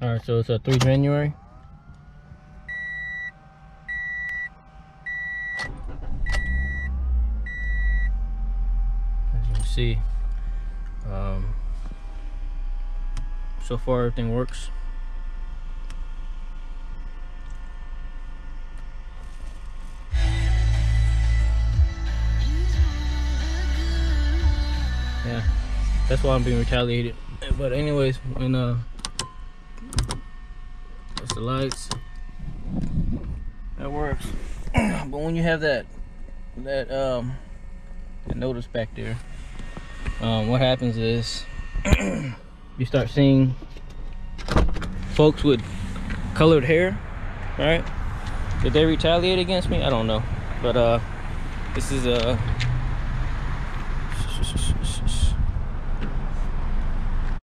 All right, so it's a 3 January. As you can see, um, so far everything works. Yeah, that's why I'm being retaliated. But anyways, when uh that's the lights. That works. but when you have that that um that notice back there, um what happens is you start seeing folks with colored hair, right? Did they retaliate against me? I don't know. But uh this is uh